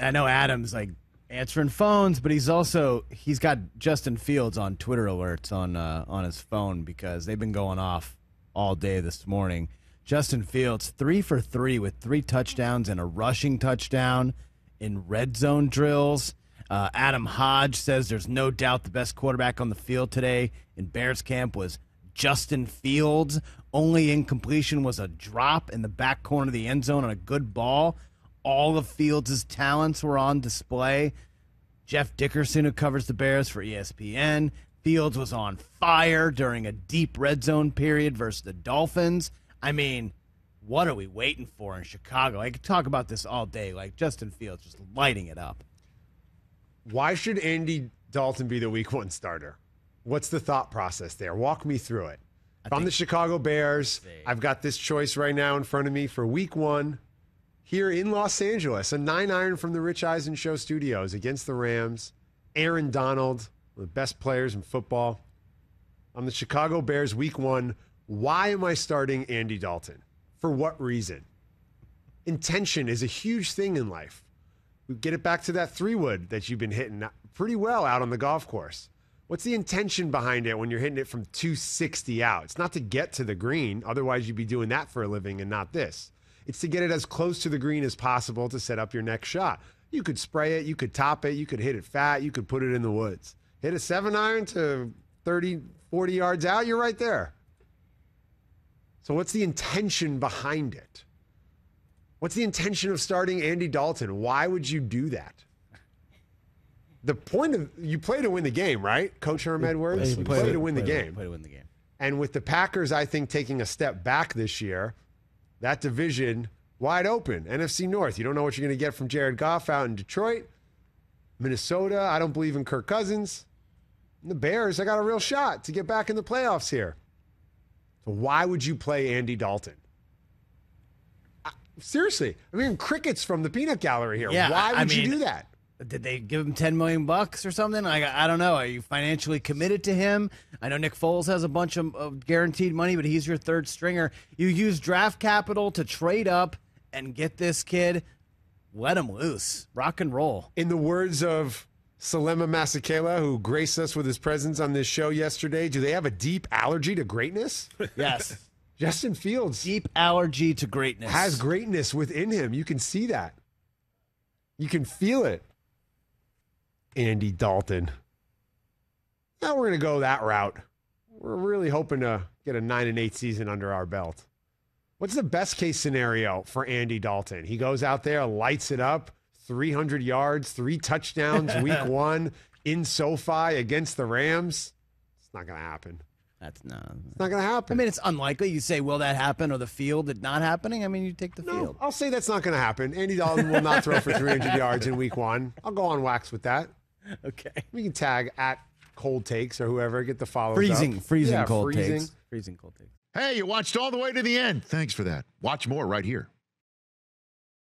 I know Adam's like answering phones, but he's also he's got Justin Fields on Twitter alerts on uh, on his phone because they've been going off all day this morning. Justin Fields three for three with three touchdowns and a rushing touchdown in red zone drills. Uh, Adam Hodge says there's no doubt the best quarterback on the field today in Bears camp was Justin Fields. Only incompletion was a drop in the back corner of the end zone on a good ball. All of Fields' talents were on display. Jeff Dickerson, who covers the Bears for ESPN, Fields was on fire during a deep red zone period versus the Dolphins. I mean, what are we waiting for in Chicago? I could talk about this all day. Like Justin Fields just lighting it up. Why should Andy Dalton be the week one starter? What's the thought process there? Walk me through it. If I'm the Chicago Bears, I've got this choice right now in front of me for week one here in Los Angeles. A nine iron from the Rich Eisen Show studios against the Rams. Aaron Donald, one of the best players in football. I'm the Chicago Bears week one. Why am I starting Andy Dalton? For what reason? Intention is a huge thing in life. We get it back to that three wood that you've been hitting pretty well out on the golf course. What's the intention behind it when you're hitting it from 260 out? It's not to get to the green, otherwise, you'd be doing that for a living and not this. It's to get it as close to the green as possible to set up your next shot. You could spray it, you could top it, you could hit it fat, you could put it in the woods. Hit a seven iron to 30, 40 yards out, you're right there. So, what's the intention behind it? What's the intention of starting Andy Dalton? Why would you do that? The point of you play to win the game, right? Coach Herm Edwards, you play, to win the game. Play to win the game. And with the Packers, I think taking a step back this year, that division wide open. NFC North. You don't know what you're going to get from Jared Goff out in Detroit. Minnesota, I don't believe in Kirk Cousins. And the Bears, I got a real shot to get back in the playoffs here. So why would you play Andy Dalton? I- Seriously, I mean crickets from the peanut gallery here. Yeah, why I- I would you do that? Did they give him ten million bucks or something? Like I don't know. Are you financially committed to him? I know Nick Foles has a bunch of, of guaranteed money, but he's your third stringer. You use draft capital to trade up and get this kid. Let him loose, rock and roll. In the words of Selema Masekela, who graced us with his presence on this show yesterday, do they have a deep allergy to greatness? Yes, Justin Fields deep allergy to greatness. has greatness within him. You can see that. You can feel it. Andy Dalton. Now we're going to go that route. We're really hoping to get a 9 and 8 season under our belt. What's the best case scenario for Andy Dalton? He goes out there, lights it up, 300 yards, three touchdowns week 1 in SoFi against the Rams. It's not going to happen. That's no. It's not going to happen. I mean, it's unlikely. You say, "Will that happen?" or the field it not happening. I mean, you take the No, field. I'll say that's not going to happen. Andy Dalton will not throw for 300 yards in week one. I'll go on wax with that. Okay. We can tag at cold takes or whoever, get the follows Freezing, up. freezing Yeah, cold freezing. takes. Freezing cold takes. Hey, you watched all the way to the end. Thanks for that. Watch more right here.